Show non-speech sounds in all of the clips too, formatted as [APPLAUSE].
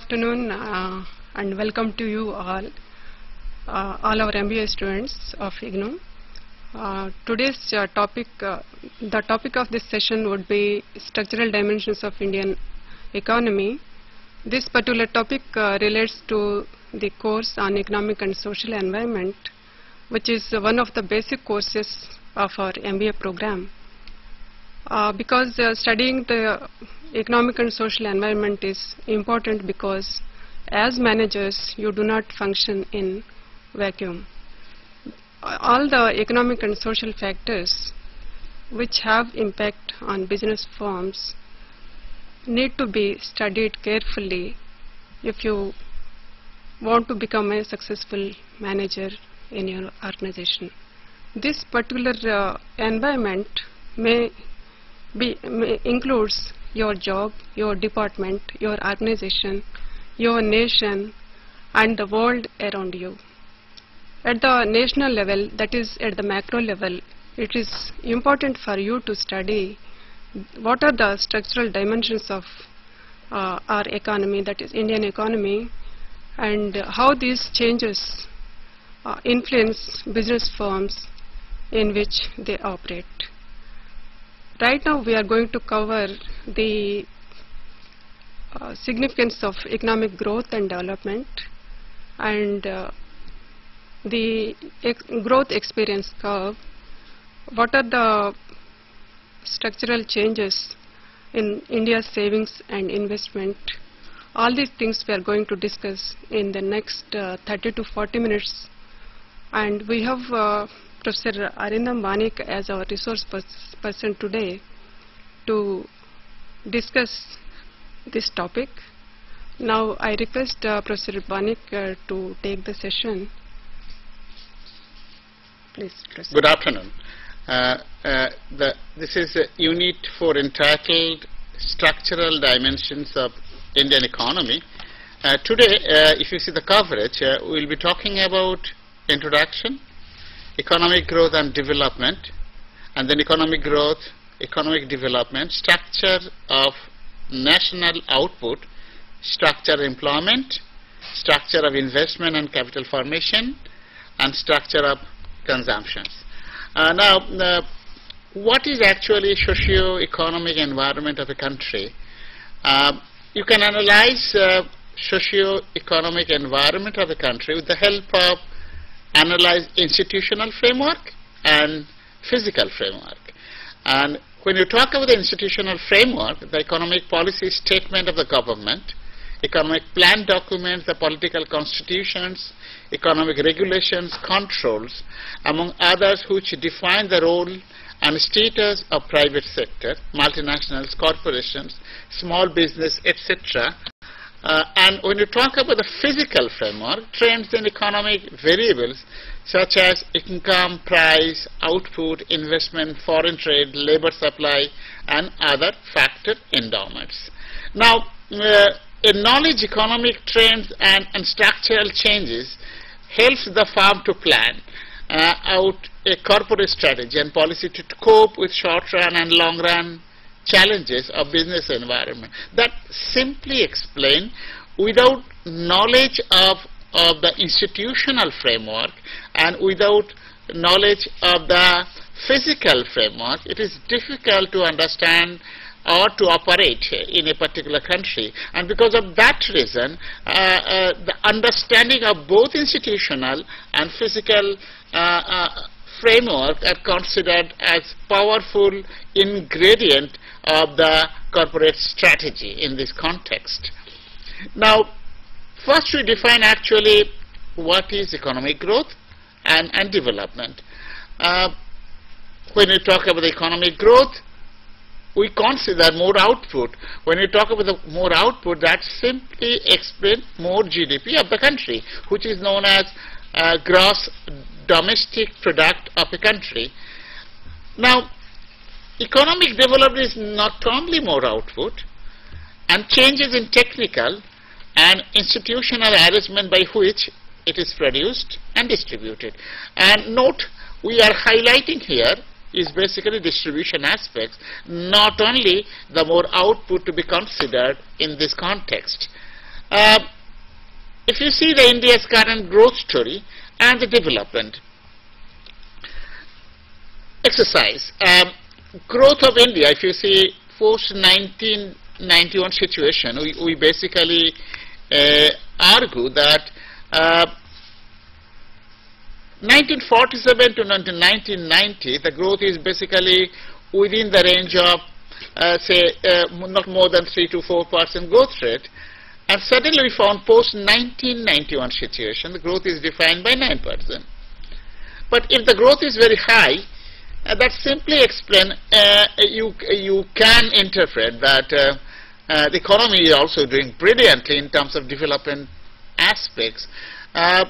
afternoon uh, and welcome to you all, uh, all our MBA students of IGNOU. Uh, today's uh, topic, uh, the topic of this session would be structural dimensions of Indian economy. This particular topic uh, relates to the course on economic and social environment, which is one of the basic courses of our MBA program. Uh, because uh, studying the economic and social environment is important because as managers you do not function in vacuum. All the economic and social factors which have impact on business firms need to be studied carefully if you want to become a successful manager in your organization. This particular uh, environment may be, includes your job, your department, your organization, your nation and the world around you. At the national level, that is at the macro level, it is important for you to study what are the structural dimensions of uh, our economy, that is Indian economy, and how these changes uh, influence business firms in which they operate. Right now we are going to cover the uh, significance of economic growth and development and uh, the ex growth experience curve. What are the structural changes in India's savings and investment? All these things we are going to discuss in the next uh, 30 to 40 minutes and we have uh, Professor Arindam Banik as our resource pers person today to discuss this topic. Now I request uh, Professor Banik uh, to take the session. Please, Professor. Good afternoon. Uh, uh, the, this is a unit for entitled Structural Dimensions of Indian Economy. Uh, today, uh, if you see the coverage, we will be talking about introduction, economic growth and development, and then economic growth, economic development, structure of national output, structure employment, structure of investment and capital formation, and structure of consumptions. Uh, now, uh, what is actually socio-economic environment of a country? Uh, you can analyze uh, socio-economic environment of a country with the help of analyze institutional framework and physical framework. And when you talk about the institutional framework, the economic policy statement of the government, economic plan documents, the political constitutions, economic regulations, controls, among others which define the role and status of private sector, multinationals, corporations, small business, etc. Uh, and when you talk about the physical framework, trends in economic variables such as income, price, output, investment, foreign trade, labor supply, and other factor endowments. Now, uh, a knowledge economic trends and, and structural changes helps the firm to plan uh, out a corporate strategy and policy to cope with short-run and long-run challenges of business environment. That simply explain without knowledge of, of the institutional framework and without knowledge of the physical framework, it is difficult to understand or to operate in a particular country. And because of that reason, uh, uh, the understanding of both institutional and physical uh, uh framework are considered as powerful ingredient of the corporate strategy in this context. Now, first we define actually what is economic growth and, and development. Uh, when we talk about the economic growth, we consider more output. When we talk about the more output, that simply explains more GDP of the country, which is known as uh, gross domestic product of a country. Now, economic development is not only more output, and changes in technical and institutional arrangement by which it is produced and distributed. And note, we are highlighting here is basically distribution aspects, not only the more output to be considered in this context. Uh, if you see the India's current growth story and the development exercise, um, growth of India, if you see post 1991 situation, we, we basically uh, argue that uh, 1947 to 1990, the growth is basically within the range of, uh, say, uh, not more than 3 to 4 percent growth rate. And suddenly we found post-1991 situation, the growth is defined by 9 percent. But if the growth is very high, that simply explain uh, you you can interpret that uh, uh, the economy is also doing brilliantly in terms of development aspects. Uh,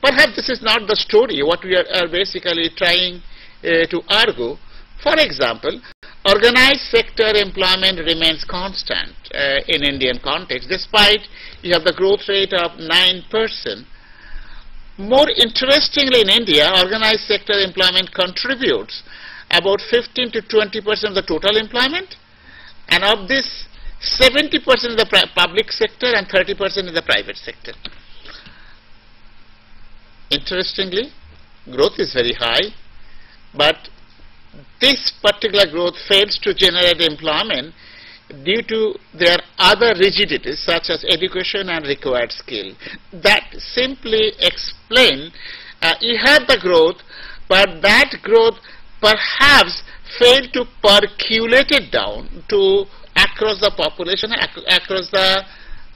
Perhaps this is not the story, what we are, basically trying uh, to argue. For example, organized sector employment remains constant uh, in Indian context, despite you have the growth rate of 9%. More interestingly, in India, organized sector employment contributes about 15 to 20 percent of the total employment, and of this, 70 percent in the public sector and 30 percent in the private sector. Interestingly, growth is very high, but this particular growth fails to generate employment due to their other rigidities such as education and required skill. That simply explain uh, you have the growth, but that growth perhaps failed to percolate it down to across the population, ac across the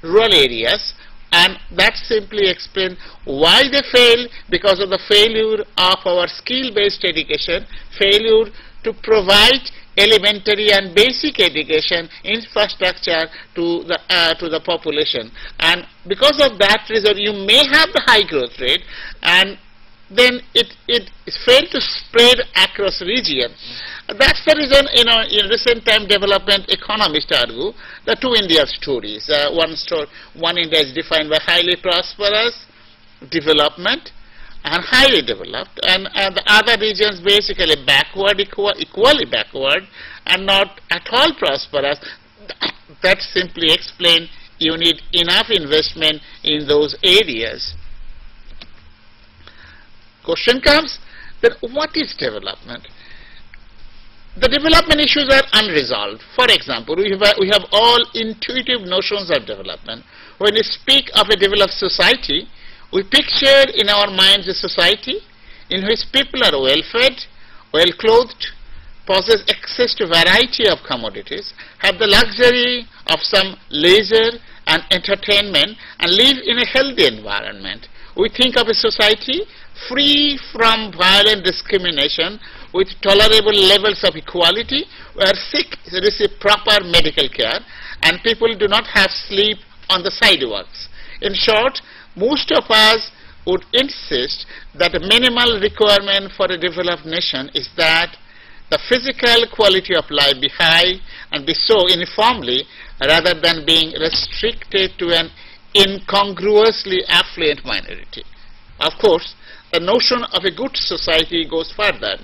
rural areas and that simply explains why they fail because of the failure of our skill-based education, failure to provide elementary and basic education infrastructure to the uh, to the population and because of that reason you may have the high growth rate and then it, it failed to spread across region. That's the reason, you know, in recent time development economists argue the two India stories. Uh, one, story, one India is defined by highly prosperous development and highly developed, and, and the other regions basically backward, equal, equally backward, and not at all prosperous. That simply explains you need enough investment in those areas. Question comes then what is development? The development issues are unresolved. For example, we have, we have all intuitive notions of development. When we speak of a developed society, we picture in our minds a society in which people are well-fed, well-clothed, possess access to variety of commodities, have the luxury of some leisure and entertainment, and live in a healthy environment. We think of a society free from violent discrimination with tolerable levels of equality where sick receive proper medical care and people do not have sleep on the sidewalks. In short, most of us would insist that the minimal requirement for a developed nation is that the physical quality of life be high and be so uniformly rather than being restricted to an incongruously affluent minority. Of course, the notion of a good society goes further.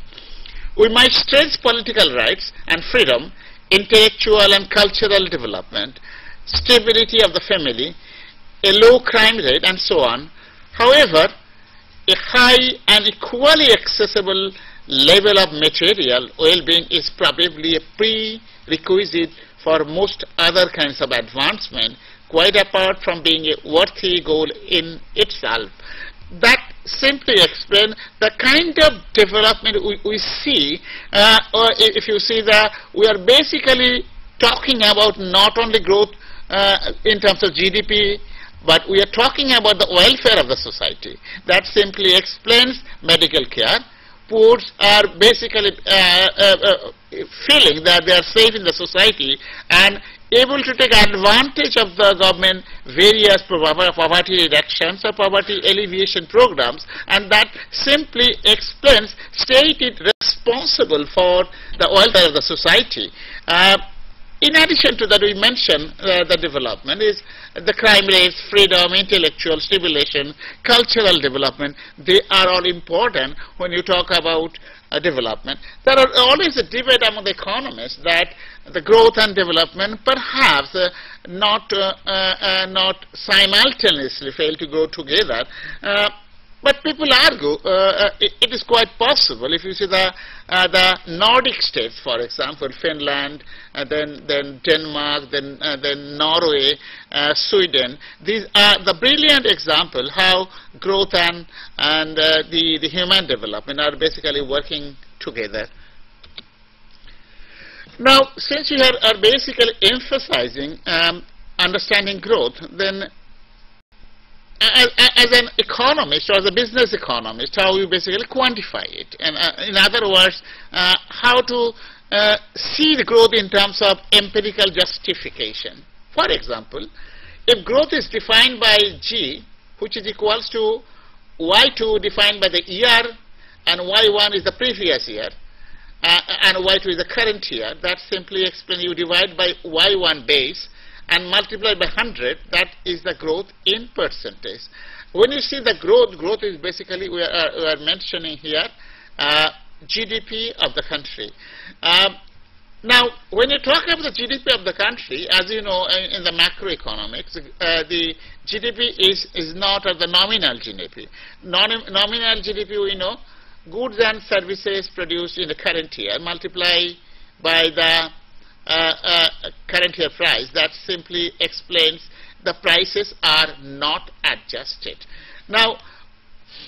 We might stress political rights and freedom, intellectual and cultural development, stability of the family, a low crime rate and so on. However, a high and equally accessible level of material well-being is probably a prerequisite for most other kinds of advancement, quite apart from being a worthy goal in itself. That simply explains the kind of development we, we see, uh, or if you see that we are basically talking about not only growth uh, in terms of GDP, but we are talking about the welfare of the society. That simply explains medical care. poor are basically uh, uh, uh, feeling that they are safe in the society and able to take advantage of the government various poverty reductions or poverty alleviation programs and that simply explains state responsible for the welfare of the society. Uh, in addition to that, we mention uh, the development is the crime rates, freedom, intellectual stimulation, cultural development. They are all important when you talk about uh, development. There are always a debate among the economists that the growth and development perhaps uh, not uh, uh, uh, not simultaneously fail to go together. But people argue uh, uh, it, it is quite possible. If you see the uh, the Nordic states, for example, Finland, uh, then then Denmark, then uh, then Norway, uh, Sweden. These are the brilliant example how growth and and the the human development are basically working together. Now, since we are, are basically emphasizing um, understanding growth, then as, an economist or as a business economist, how you basically quantify it. And uh, in other words, uh, how to uh, see the growth in terms of empirical justification. For example, if growth is defined by G, which is equals to Y2 defined by the year, and Y1 is the previous year, uh, and Y2 is the current year, that simply explains you divide by Y1 base, and multiply by 100, that is the growth in percentage. When you see the growth, growth is basically, we are, we are mentioning here, uh, GDP of the country. Uh, now, when you talk about the GDP of the country, as you know, in, in the macroeconomics, uh, the GDP is, is not the nominal GDP. Non nominal GDP, we know, goods and services produced in the current year multiply by the uh, uh, current year price, that simply explains the prices are not adjusted. Now,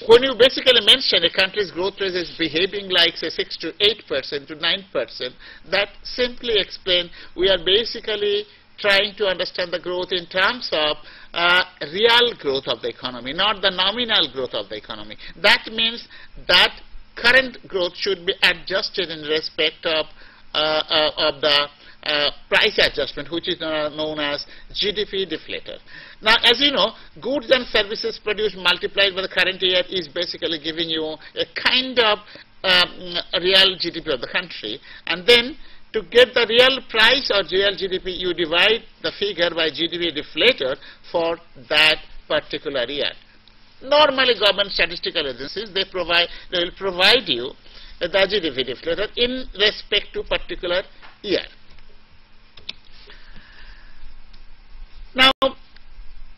when you basically mention a country's growth rate is behaving like say 6 to 8 percent to 9 percent, that simply explains we are basically trying to understand the growth in terms of uh, real growth of the economy, not the nominal growth of the economy. That means that current growth should be adjusted in respect of, uh, uh, of the uh, price adjustment, which is uh, known as GDP deflator. Now, as you know, goods and services produced multiplied by the current year is basically giving you a kind of um, real GDP of the country. And then to get the real price or real GDP, you divide the figure by GDP deflator for that particular year. Normally, government statistical agencies, they provide, they will provide you the GDP deflator in respect to particular year. Now,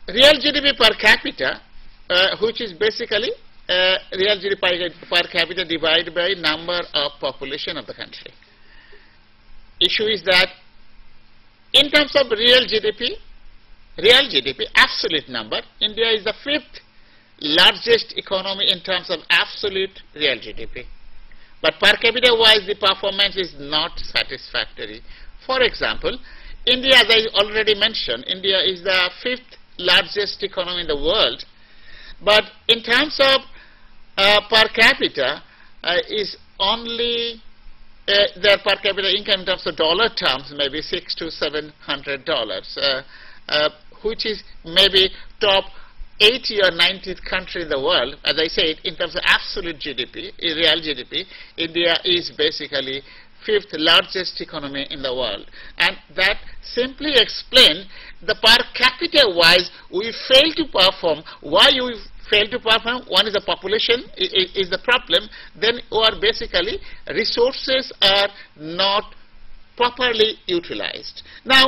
real GDP per capita, uh, which is basically uh, real GDP per capita divided by number of population of the country. Issue is that in terms of real GDP, real GDP, absolute number, India is the fifth largest economy in terms of absolute real GDP. But per capita wise, the performance is not satisfactory. For example, India, as I already mentioned, India is the fifth largest economy in the world. But in terms of uh, per capita, uh, is only uh, their per capita income in terms of dollar terms, maybe six to seven hundred dollars, uh, uh, which is maybe top 80 or 90th country in the world. As I said, in terms of absolute GDP, real GDP, India is basically fifth largest economy in the world. And that simply explains the per capita wise we fail to perform. Why we fail to perform? One is the population is, the problem. Then or basically resources are not properly utilized. Now,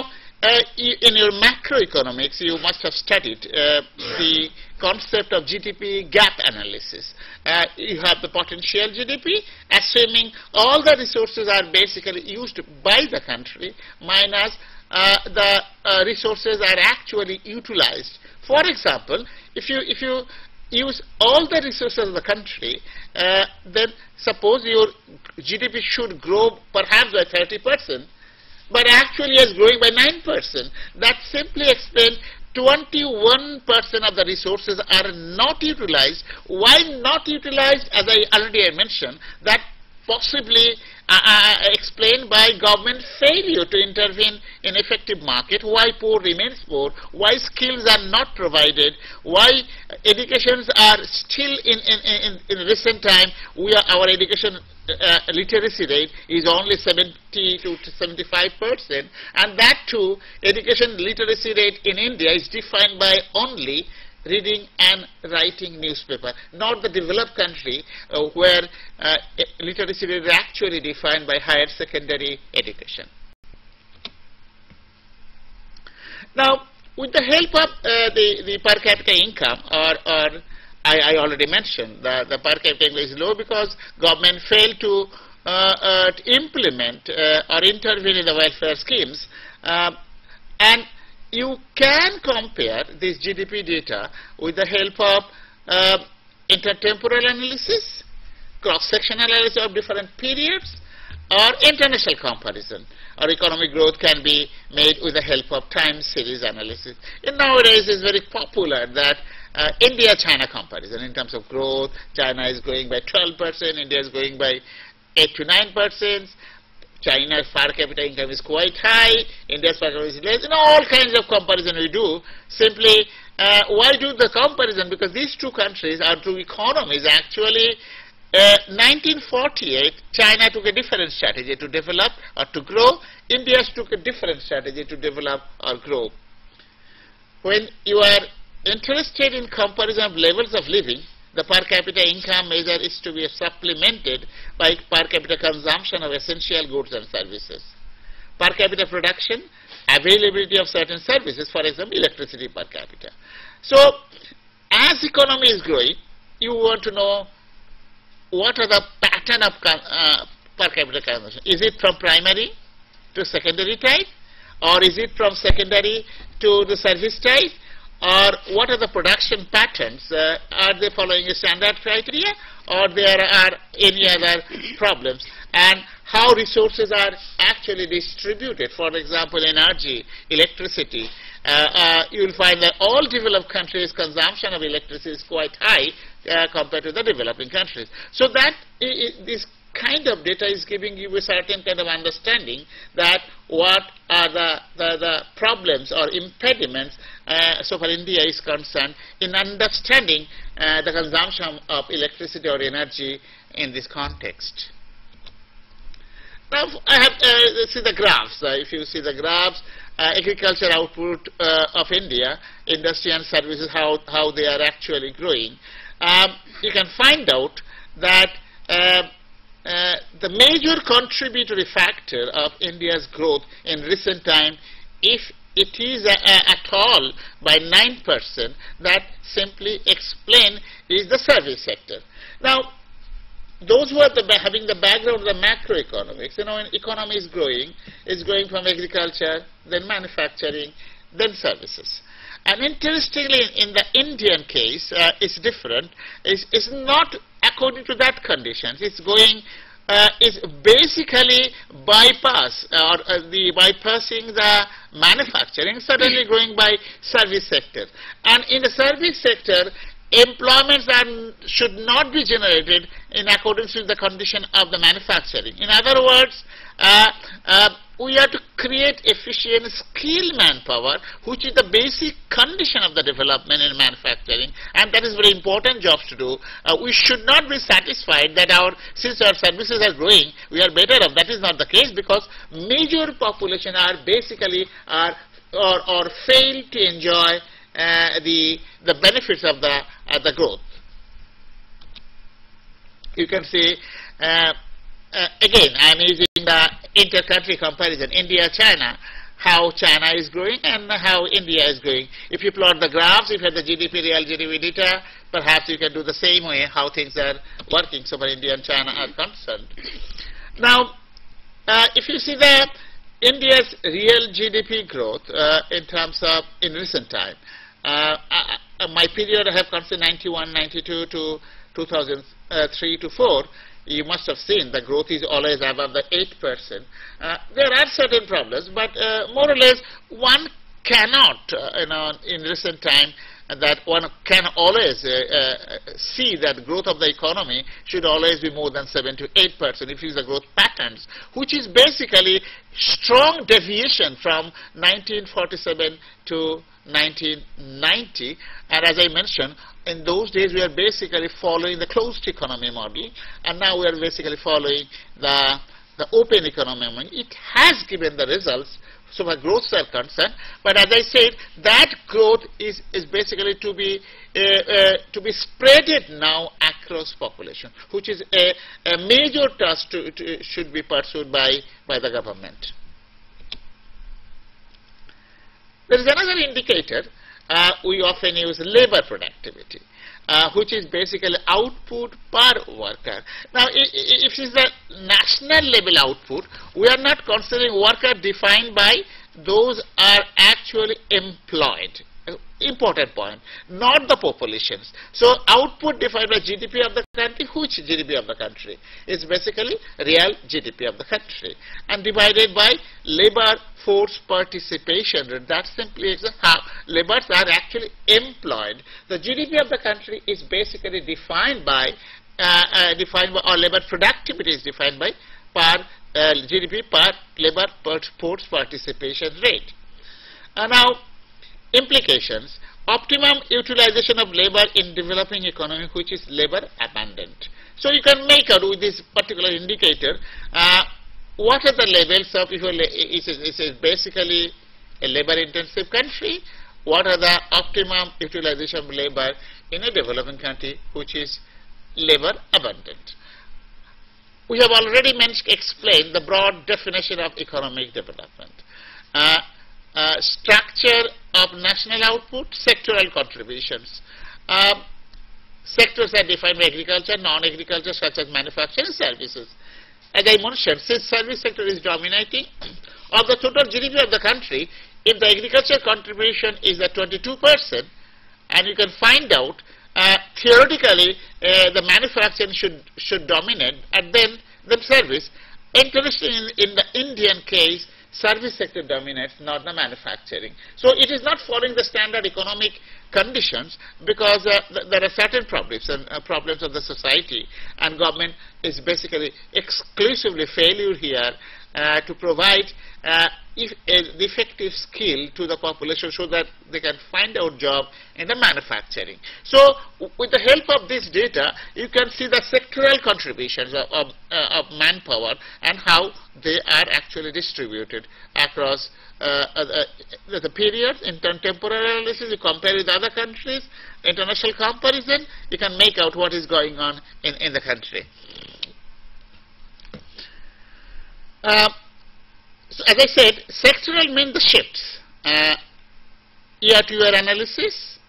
uh, in your macroeconomics, you must have studied uh, the concept of GDP gap analysis. Uh, you have the potential GDP, assuming all the resources are basically used by the country, minus uh, the uh, resources are actually utilized. For example, if you, if you use all the resources of the country, uh, then suppose your GDP should grow perhaps by 30 percent, but actually is growing by 9%. That simply explains 21% of the resources are not utilized. Why not utilized? As I already mentioned, that possibly uh, uh, explained by government failure to intervene in effective market, why poor remains poor, why skills are not provided, why educations are still in, in, in, in recent time, we are, our education uh, literacy rate is only 70 to 75 percent and that too education literacy rate in India is defined by only reading and writing newspaper, not the developed country uh, where uh, literacy is actually defined by higher secondary education. Now, with the help of uh, the, the per capita income or, or I, I, already mentioned that the per capita income is low because government failed to, uh, uh, implement uh, or intervene in the welfare schemes and you can compare this GDP data with the help of uh, intertemporal analysis, cross-sectional analysis of different periods, or international comparison. Or economic growth can be made with the help of time series analysis. And nowadays it's very popular that uh, India-China comparison in terms of growth, China is growing by 12%, India is growing by 8 to 9%, China's per capita income is quite high, India's per capita is less, you know, all kinds of comparison we do. Simply, uh, why do the comparison? Because these two countries, our two economies actually, uh, 1948, China took a different strategy to develop or to grow. India took a different strategy to develop or grow. When you are interested in comparison of levels of living, the per capita income measure is to be supplemented by per capita consumption of essential goods and services. Per capita production, availability of certain services, for example, electricity per capita. So, as economy is growing, you want to know what are the pattern of uh, per capita consumption. Is it from primary to secondary type or is it from secondary to the service type or what are the production patterns? Uh, are they following a standard criteria or there are any other problems? And how resources are actually distributed, for example, energy, electricity. Uh, uh, you will find that all developed countries' consumption of electricity is quite high uh, compared to the developing countries. So that this kind of data is giving you a certain kind of understanding that what are the, the, the problems or impediments uh, so far India is concerned in understanding uh, the consumption of electricity or energy in this context. Now I have uh, see the graphs. Uh, if you see the graphs, uh, agriculture output uh, of India, industry and services, how, how they are actually growing. Um, you can find out that uh, the major contributory factor of India's growth in recent time, if it is uh, at all by 9%, that simply explain is the service sector. Now, those who are the, having the background of the macroeconomics, you know, economy is growing, it's growing from agriculture, then manufacturing, then services. And interestingly, in the Indian case, uh, it's different. It's, it's not according to that conditions. It's going uh, is basically bypass or uh, the bypassing the manufacturing, suddenly [CLEARS THROAT] going by service sector. And in the service sector, employments are, should not be generated in accordance with the condition of the manufacturing. In other words, uh, uh, we have to create efficient skilled manpower which is the basic condition of the development in manufacturing and that is very important job to do. Uh, we should not be satisfied that our since our services are growing we are better off. That is not the case because major population are basically are or, or fail to enjoy uh, the the benefits of the uh, the growth. You can see uh, uh, again, I am using the inter-country comparison, India-China, how China is growing and how India is growing. If you plot the graphs, if you have the GDP, real GDP data, perhaps you can do the same way how things are working so far India and China are concerned. Now, uh, if you see that India's real GDP growth uh, in terms of in recent time, uh, uh, uh my period I have considered 91, 92 to 2003 to 4, you must have seen the growth is always above the 8%. Uh, there are certain problems, but uh, more or less one cannot, uh, you know, in recent time, that one can always uh, uh, see that growth of the economy should always be more than 7 to 8 percent if you use the growth patterns, which is basically strong deviation from 1947 to 1990. And as I mentioned, in those days we are basically following the closed economy model, and now we are basically following the the open economy model. It has given the results so far growths are concerned. But as I said, that growth is, is basically to be uh, uh, to be spreaded now across population, which is a, a major task to, to, should be pursued by by the government. There is another indicator uh, we often use labor productivity. Uh, which is basically output per worker. Now, if it is the national level output, we are not considering worker defined by those are actually employed important point, not the populations. So output defined by GDP of the country, which GDP of the country? is basically real GDP of the country and divided by labor force participation. That simply is how laborers are actually employed. The GDP of the country is basically defined by, uh, uh, defined by, or labor productivity is defined by per uh, GDP per labor force participation rate. Uh, now, Implications optimum utilization of labor in developing economy which is labor abundant. So you can make out with this particular indicator uh, what are the levels of if it is basically a labor intensive country what are the optimum utilization of labor in a developing country which is labor abundant. We have already explained the broad definition of economic development. Uh, uh, structure of national output, sectoral contributions. Um, sectors are defined by agriculture, non-agriculture such as manufacturing services. As I mentioned, since service sector is dominating, of the total GDP of the country, if the agriculture contribution is at 22 percent, and you can find out uh, theoretically uh, the manufacturing should should dominate, and then the service. Interesting in, in the Indian case, service sector dominates, not the manufacturing. So it is not following the standard economic conditions because uh, th there are certain problems and uh, problems of the society and government is basically exclusively failure here uh, to provide uh, if, the effective skill to the population so that they can find out job in the manufacturing. So with the help of this data, you can see the sectoral contributions of, of, uh, of manpower and how they are actually distributed across uh, uh, uh the periods intertemporal analysis, you compare with other countries, international comparison, you can make out what is going on in, in the country. So as I said, sectoral mean the shifts. Uh, year-to-year analysis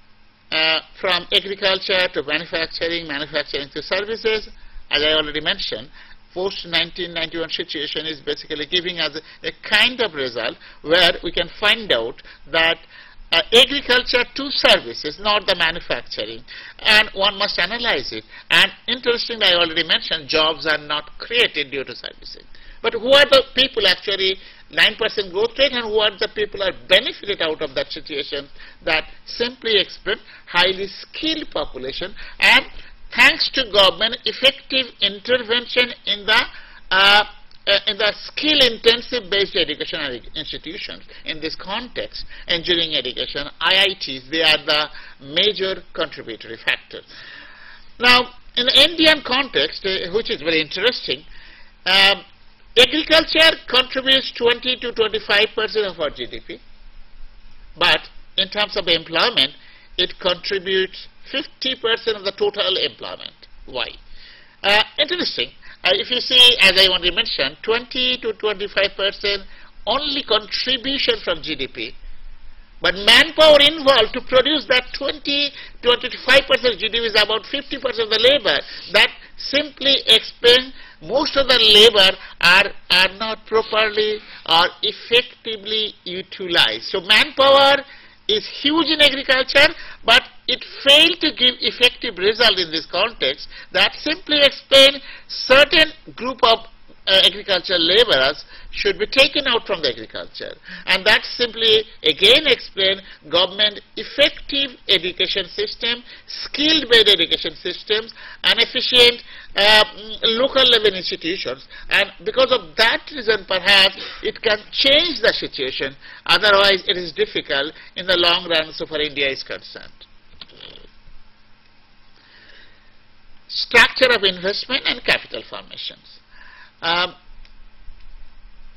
uh, from agriculture to manufacturing, manufacturing to services, as I already mentioned, post-1991 situation is basically giving us a, a, kind of result where we can find out that uh, agriculture to services, not the manufacturing, and one must analyze it. And interestingly, I already mentioned, jobs are not created due to servicing. But who are the people actually 9% growth rate and who are the people are benefited out of that situation? That simply explain highly skilled population and thanks to government effective intervention in the uh, uh, in the skill intensive based education institutions. In this context engineering education IITs they are the major contributory factor. Now in the Indian context uh, which is very interesting um, Agriculture contributes 20 to 25 percent of our GDP, but in terms of employment, it contributes 50 percent of the total employment. Why? Uh, interesting. Uh, if you see, as I already mentioned, 20 to 25 percent only contribution from GDP, but manpower involved to produce that 20 to 25 percent GDP is about 50 percent of the labor. That simply explains most of the labor are, are not properly or effectively utilized. So manpower is huge in agriculture, but it failed to give effective result in this context. That simply explain certain group of uh, agricultural laborers should be taken out from the agriculture. And that simply again explain government effective education system, skilled based education systems and efficient uh, local level institutions. And because of that reason perhaps it can change the situation. Otherwise it is difficult in the long run so far India is concerned. Structure of investment and capital formations. Um,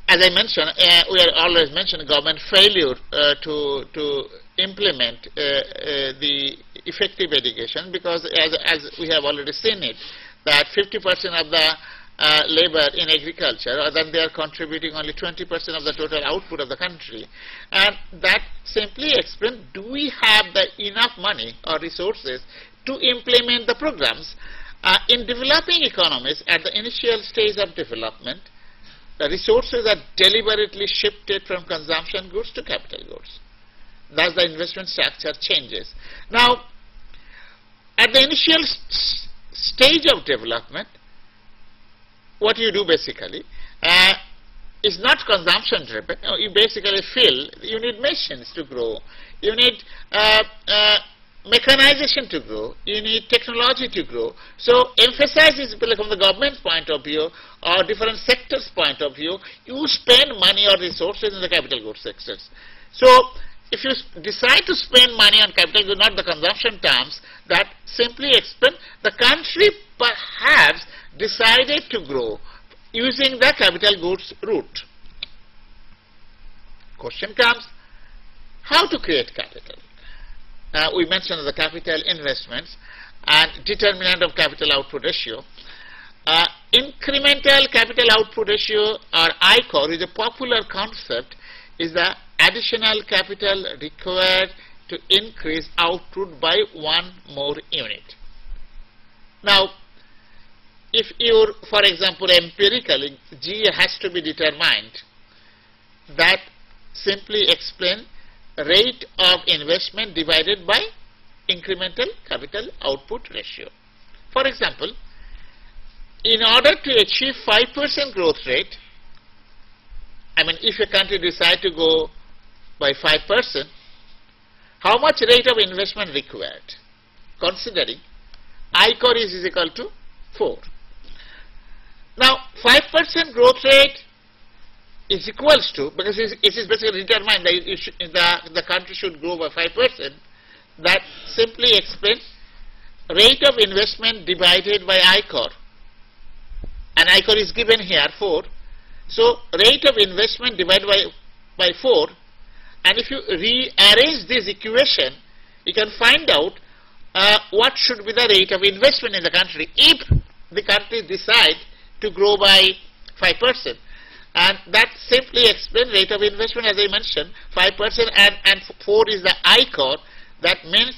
as I mentioned, uh, we are always mentioning government failure uh, to to implement uh, uh the effective education because as, as we have already seen it, that 50% of the uh, labor in agriculture, or then they are contributing only 20% of the total output of the country. And that simply explains, do we have the enough money or resources to implement the programs? Uh, in developing economies, at the initial stage of development, the resources are deliberately shifted from consumption goods to capital goods. Thus, the investment structure changes. Now, at the initial st stage of development, what you do basically uh, is not consumption driven. You basically feel you need machines to grow. You need uh, uh, mechanization to grow, you need technology to grow. So emphasize is from the government's point of view or different sectors point of view, you spend money or resources in the capital goods sectors. So if you decide to spend money on capital goods, not the consumption terms, that simply explains the country perhaps decided to grow using the capital goods route. Question comes, how to create capital? Uh, we mentioned the capital investments and determinant of capital output ratio. Uh, incremental capital output ratio or ICOR is a popular concept is the additional capital required to increase output by one more unit. Now, if you, for example, empirically, G has to be determined, that simply explains rate of investment divided by incremental capital output ratio. For example, in order to achieve 5% growth rate, I mean if a country decide to go by 5%, how much rate of investment required? Considering ICOR is equal to 4. Now 5% growth rate is equals to, because it is basically determined that the, the country should grow by 5%, that simply explains rate of investment divided by ICOR. And ICOR is given here 4. So rate of investment divided by, by 4, and if you rearrange this equation, you can find out uh, what should be the rate of investment in the country if the country decide to grow by 5%. And that simply explains rate of investment as I mentioned, 5% and, and 4 is the ICOR. That means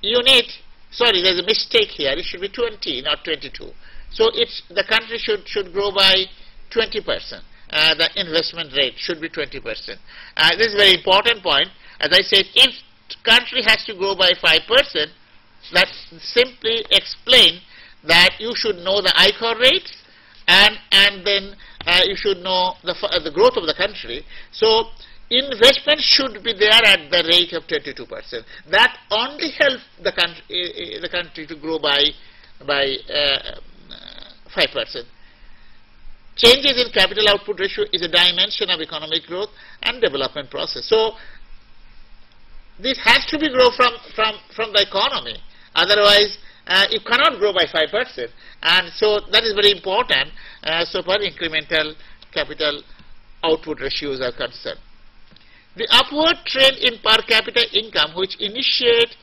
you need, sorry, there's a mistake here. It should be 20, not 22. So it's, the country should, should grow by 20%. Uh, the investment rate should be 20%. Uh, this is a very important point. As I said, if country has to grow by 5%, that simply explain that you should know the ICOR rate and, and then uh, you should know the, uh, the growth of the country. So investment should be there at the rate of 22%. That only helps the country, uh, uh, the country to grow by, by 5%. Changes in capital output ratio is a dimension of economic growth and development process. So this has to be grow from, from, from the economy. Otherwise, uh, you cannot grow by 5%. And so that is very important uh, so far incremental capital output ratios are concerned. The upward trend in per capita income which initiate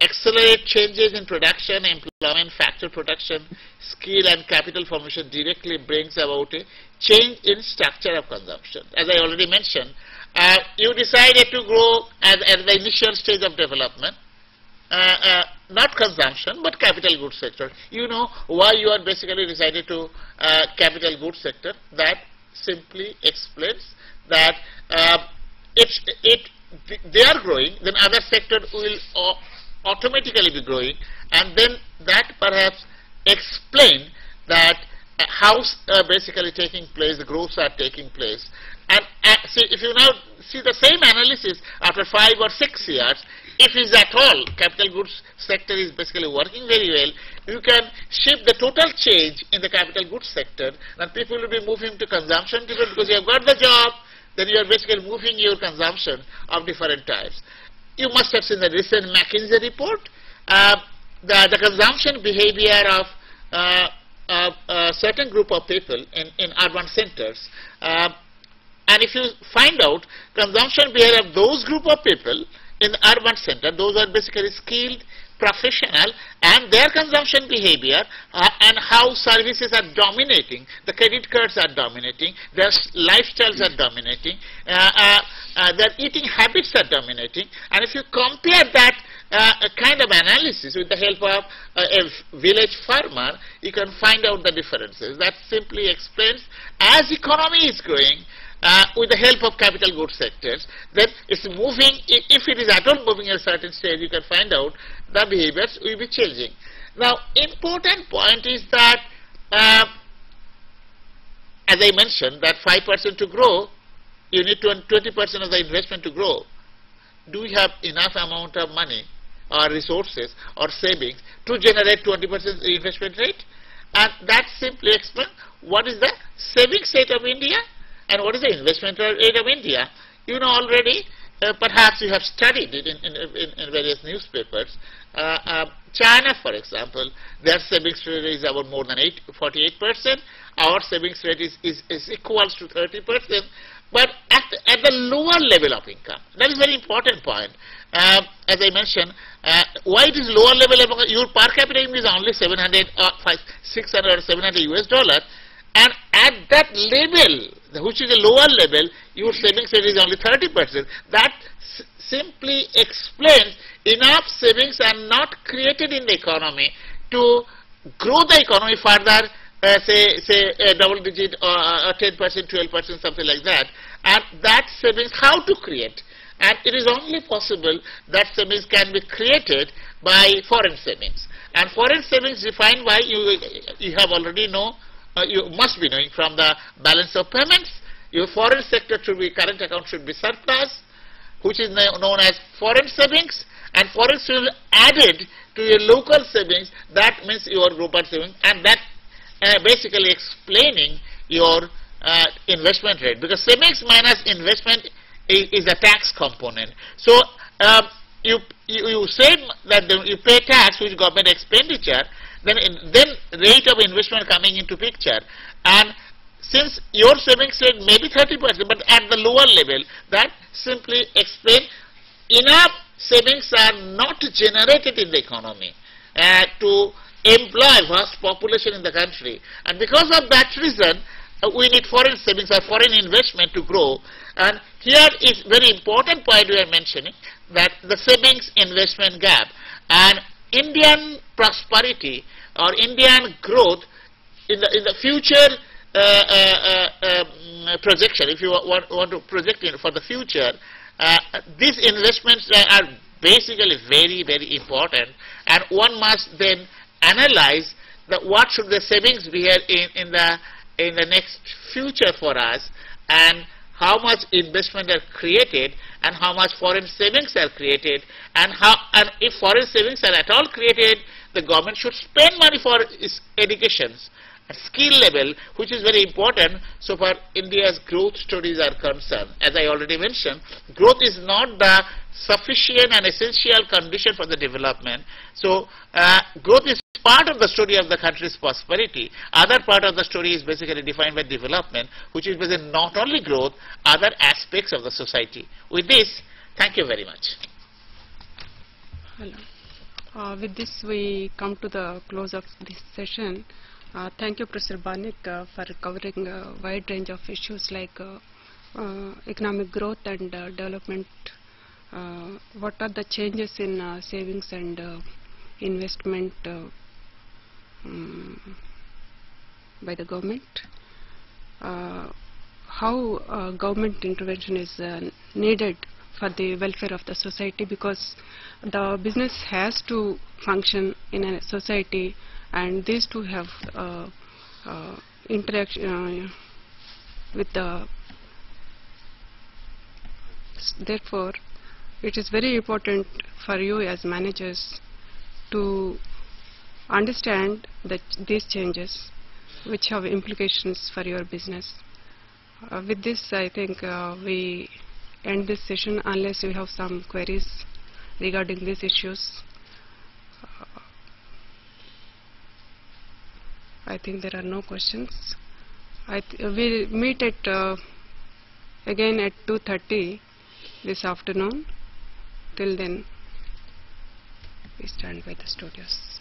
accelerate changes in production, employment, factor production, skill and capital formation directly brings about a change in structure of consumption. As I already mentioned, uh, you decided to grow at, at the initial stage of development uh, uh, not consumption, but capital goods sector. You know why you are basically decided to uh, capital goods sector. That simply explains that it, it, they are growing, then other sector will automatically be growing, and then that perhaps explain that uh, how's uh, basically taking place, the growths are taking place. And uh, see, if you now see the same analysis after five or six years, if is at all capital goods sector is basically working very well, you can shift the total change in the capital goods sector and people will be moving to consumption driven because you have got the job, then you are basically moving your consumption of different types. You must have seen the recent McKinsey report. Uh, the, the consumption behavior of uh, uh, a certain group of people in, in urban centers. Uh, and if you find out consumption behavior of those group of people in urban center, those are basically skilled professional and their consumption behavior uh, and how services are dominating, the credit cards are dominating, their lifestyles are dominating, uh, uh, uh, their eating habits are dominating and if you compare that uh, kind of analysis with the help of uh, a village farmer, you can find out the differences. That simply explains as economy is growing, uh, with the help of capital goods sectors, then it's moving, if it is at all moving at a certain stage, you can find out the behaviors will be changing. Now, important point is that, uh, as I mentioned, that 5% to grow, you need 20% of the investment to grow. Do we have enough amount of money or resources or savings to generate 20% investment rate? And that simply explains what is the savings rate of India and what is the investment rate of India. You know already, uh, perhaps you have studied it in, in, in, in various newspapers. Uh, uh, China, for example, their savings rate is about more than 8, 48%. Our savings rate is, is, is equals to 30%. But at, at the lower level of income, that is very important point. Uh, as I mentioned, uh, why it is lower level of your per capita income is only 700 or 5, 600 or 700 US dollar, and at that level, which is a lower level, your savings rate is only 30%. That simply explains enough savings are not created in the economy to grow the economy further, uh, say, say a double digit or uh, 10%, 12%, something like that. And that savings, how to create? And it is only possible that savings can be created by foreign savings. And foreign savings defined by, you, you have already know, you must be knowing from the balance of payments, your foreign sector should be, current account should be surplus, which is known as foreign savings, and foreign savings added to your local savings, that means your global savings, and that uh, basically explaining your uh, investment rate, because savings minus investment is, a tax component. So, um, you, you, you say that the, you pay tax, which government expenditure, then, then rate of investment coming into picture. And since your savings rate may be 30%, but at the lower level, that simply explain enough savings are not generated in the economy uh, to employ vast population in the country. And because of that reason, uh, we need foreign savings or foreign investment to grow. And here is very important point we are mentioning that the savings investment gap. And Indian prosperity or Indian growth in the, in the future uh, uh, uh, um, projection, if you want, want to project it for the future, uh, these investments are basically very, very important. And one must then analyze that what should the savings be here in, in, the, in the next future for us. And how much investment are created and how much foreign savings are created and how and if foreign savings are at all created the government should spend money for its educations at skill level which is very important so far India's growth stories are concerned. As I already mentioned, growth is not the sufficient and essential condition for the development. So uh, growth is part of the story of the country's prosperity. Other part of the story is basically defined by development, which is basically not only growth, other aspects of the society. With this, thank you very much. Hello. Uh, with this, we come to the close of this session. Uh, thank you, Professor Banik, uh, for covering a wide range of issues like uh, uh, economic growth and uh, development. what are the changes in savings and investment um, by the government, uh, how uh, government intervention is uh, needed for the welfare of the society because the business has to function in a society and these two have uh, interaction uh, with the therefore it is very important for you as managers to understand that these changes which have implications for your business. Uh, with this i think uh, we end this session unless you have some queries regarding these issues Uh, I think there are no questions. I uh, we'll meet at uh, again at 2:30 this afternoon. Till then, we stand by the studios.